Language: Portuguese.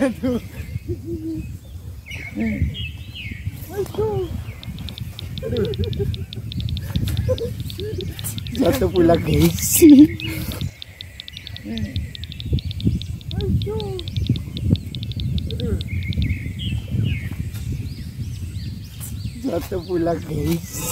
Aduh. Aduh. Aduh. Jatuh pula guys. Aduh. Aduh. lá pula guys.